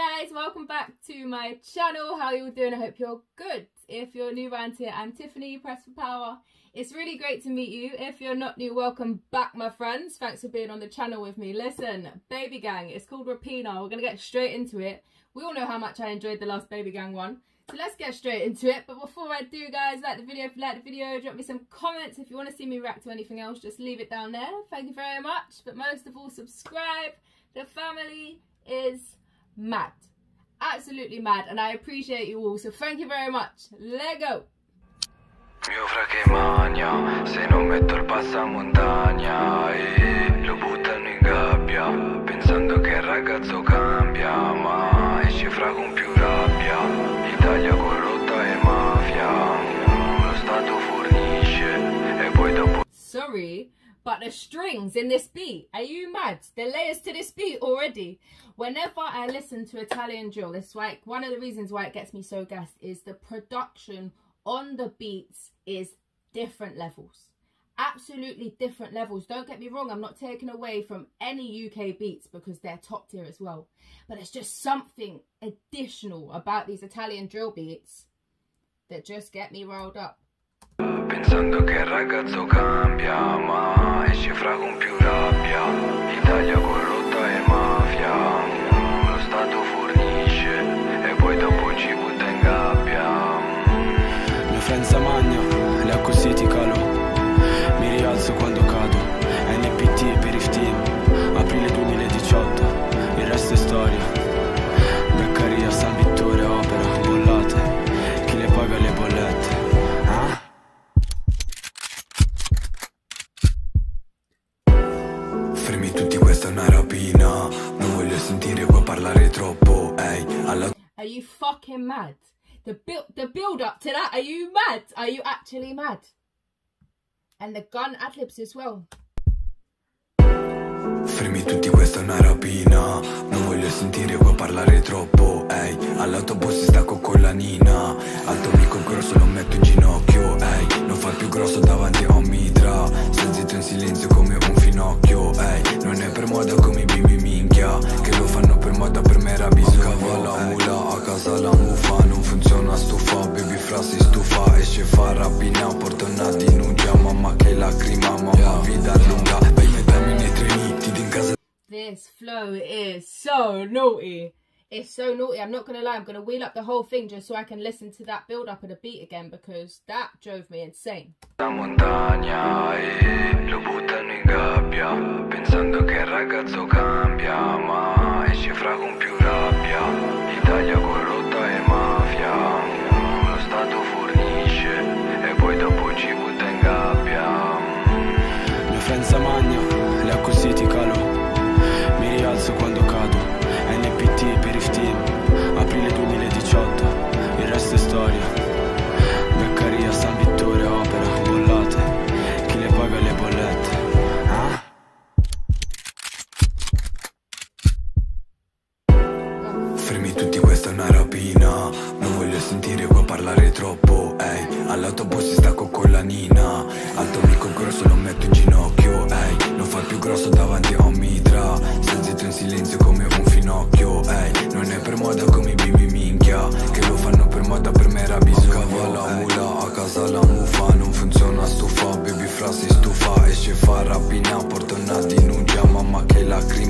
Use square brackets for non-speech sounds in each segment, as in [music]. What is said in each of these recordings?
guys, welcome back to my channel. How you all doing? I hope you're good. If you're new around here, I'm Tiffany, Press for Power. It's really great to meet you. If you're not new, welcome back my friends. Thanks for being on the channel with me. Listen, Baby Gang, it's called Rapina. We're to get straight into it. We all know how much I enjoyed the last Baby Gang one. So let's get straight into it. But before I do, guys, like the video. If you like the video, drop me some comments. If you want to see me react to anything else, just leave it down there. Thank you very much. But most of all, subscribe. The family is mad. Absolutely mad. And I appreciate you all. So thank you very much. Let go. Mio fra che magna, se non metto il passamontagna e lo buttano in gabbia, pensando che il ragazzo cambia, ma esce fra con più rabbia, Italia corrotta e mafia, lo Stato fornisce e poi dopo... Sorry, but the strings in this beat, are you mad? The layers to this beat already. Whenever I listen to Italian drill, it's like one of the reasons why it gets me so gassed is the production on the beats is different levels. Absolutely different levels. Don't get me wrong, I'm not taking away from any UK beats because they're top tier as well. But it's just something additional about these Italian drill beats that just get me rolled up. Pensando che il ragazzo cambia, ma esce fra con più rabbia, Italia corrotta e mafia, lo Stato fornisce e poi dopo ci butta in gabbia. Mio Frenza magna, le così calo Are you fucking mad? The build the build up to that, are you mad? Are you actually mad? And the gun ad libs as well. Fermi tutti, questa è una rapina. Non voglio sentire qua parlare troppo. Ehi, all'autobus stacco con la nina. Alto mico grosso lo metto in ginocchio. Ehi, non fa più grosso davanti a Lacrima, vita lunga. Baby dammi nei treni, ti in casa. This flow is so naughty. It's so naughty. I'm not gonna lie, I'm gonna wheel up the whole thing just so I can listen to that build up of the beat again because that drove me insane. Eh, la nina. Alto mico grosso lo metto in ginocchio Ehi, non fa più grosso davanti a un mitra. Sta zitto in silenzio come un finocchio Ehi, non è per moda come i bimbi minchia Che lo fanno per moda per me era bisogno Cavala mula, a casa la mufa Non funziona stufa, baby fra si stufa Esce fa rapina, porta una denuncia Mamma che lacrima,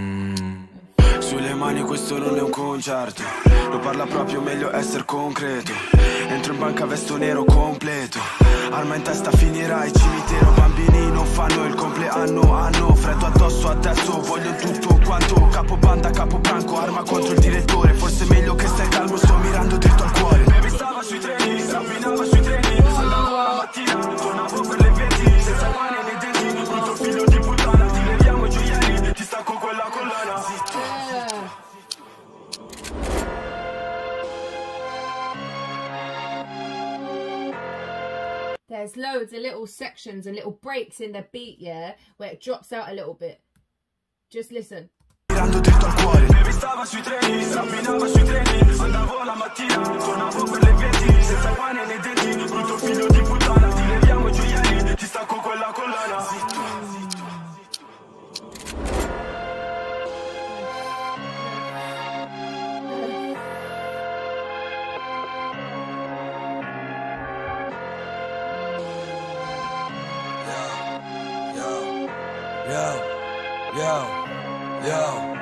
Mani questo non è un concerto. Lo parla proprio meglio essere concreto. Entro in banca vesto nero completo. Arma in testa finirai cimitero Bambini non fanno il compleanno. Hanno freddo addosso adesso Voglio tutto quanto. Capo banda, capo branco Arma contro il direttore There's loads of little sections and little breaks in the beat, yeah, where it drops out a little bit. Just listen. Yo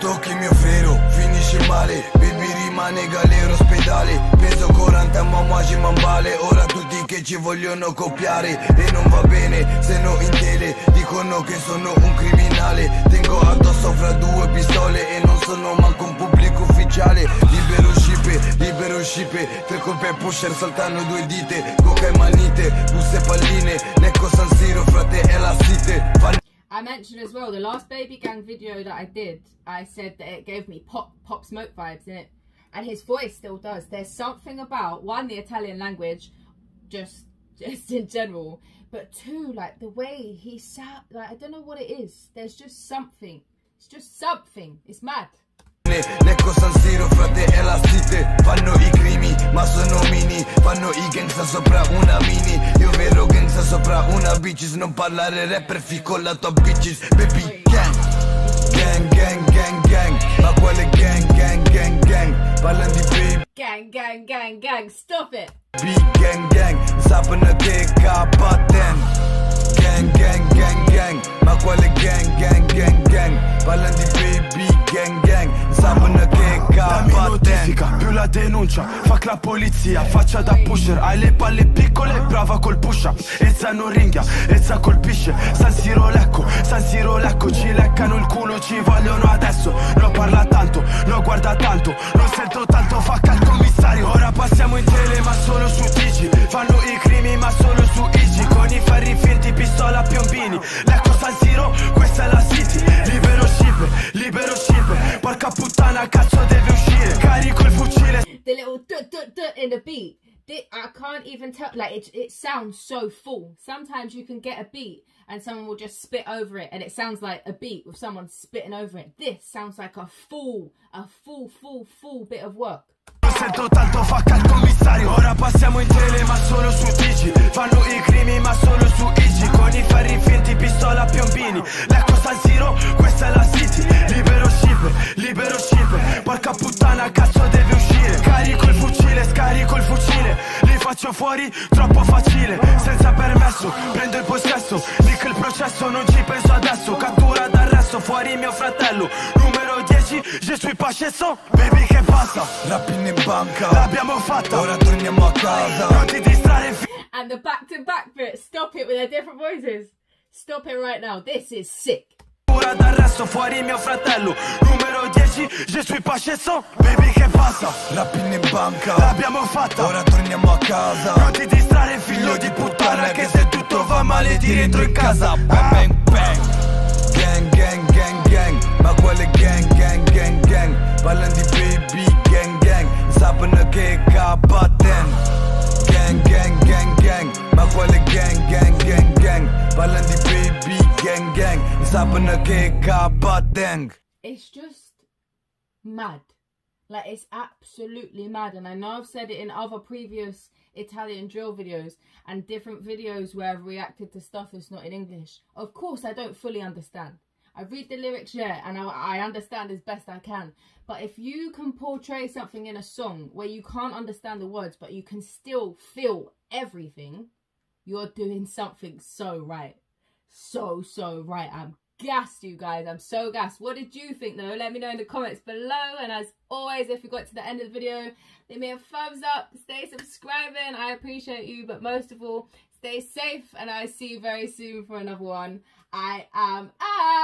Tocchi mio freno, finisce male. Baby rimane galero ospedale. Peso 40 mamma ci mambale Ora tutti che ci vogliono copiare. E non va bene se no in tele. Dicono che sono un criminale. Tengo addosso fra due pistole E non sono manco un pubblico ufficiale. Libero scipe, libero scipe. Tre colpe e pusher saltano due dite. Coca e manite, buste palline. Necco San Siro, frate è la site Fan- I mentioned as well the last Baby Gang video that I did. I said that it gave me pop pop smoke vibes in it, and his voice still does. There's something about one the Italian language, just [laughs] just in general, but two like the way he sat. Like I don't know what it is. There's just something. It's just something. It's mad. Ma sono mini Fanno i gangsta sopra una mini Io vero gangsta sopra una bitches Non parlare rapper fi con la tua bitches Baby gang Gang, gang, gang, gang Ma quale gang, gang, gang, gang Parlano di baby Gang, gang, gang, gang. Stop it. gang, gang Sapano che capaten Gang, gang, gang, gang Ma quale gang, gang, gang, gang Parlano di baby gang, gang Sapano che Dammi capaten notifica, più la denuncia Fuck la polizia, faccia da pusher. Hai le palle piccole, brava col pusha. Ezza non ringhia, Ezza colpisce San Siro lecco, San Siro lecco Ci leccano il culo, ci vogliono adesso. Non parla tanto, non guarda tanto Non sento tanto, fuck al commissario. Ora passiamo in tele ma solo su Digi Fanno i crimi ma solo su Igi Con i ferri finti, pistola piombini. Lecco The little dut dut dut in the beat. I can't even tell. Like it, it sounds so full. Sometimes you can get a beat and someone will just spit over it, and it sounds like a beat with someone spitting over it. This sounds like a full, a full, full, full bit of work. Sento tanto facca al commissario. Ora passiamo in tele ma solo su Digi Fanno i crimi ma solo su Igi. Con i ferri finti, pistola piombini. Lecco San Siro, questa è la city. Libero ship, libero ship Porca puttana, cazzo deve uscire. Carico il faccio fuori, troppo facile Senza permesso, prendo il possesso Dico il processo, non ci penso adesso Cattura d'arresto, fuori mio fratello Numero 10, je suis pas chez son Baby che passa? Rapping in banca L'abbiamo fatta Ora torniamo a casa Non ti distrarre And the back to back bit. Stop it with their different voices. Stop it right now. This is sick. Ora d'arresto fuori mio fratello. Numero 10 Je suis pas son Baby che passa? Rapping in banca. L'abbiamo fatta. Ora torniamo a casa. Non ti distrarre figlio di puttana Che se tutto va male ti rientro in casa. Bang bang bang. Gang, gang, gang, gang. Ma quale gang, gang, gang, gang. Parlano di baby gang, gang. Sapano che capaten Gang, gang, gang, gang. Ma quale gang, gang, gang, gang. Parlano di baby gang, gang. Sapano It's just mad. Like it's absolutely mad. And I know I've said it in other previous Italian drill videos and different videos where I've reacted to stuff that's not in English. Of course, I don't fully understand. I read the lyrics, yeah, and I, I understand as best I can. But if you can portray something in a song where you can't understand the words, but you can still feel everything, you're doing something so right. So, so right. I'm gassed, you guys. I'm so gassed. What did you think, though? Let me know in the comments below. And as always, if you got to the end of the video, leave me a thumbs up. Stay subscribing. I appreciate you. But most of all, stay safe. And I see you very soon for another one. I am out.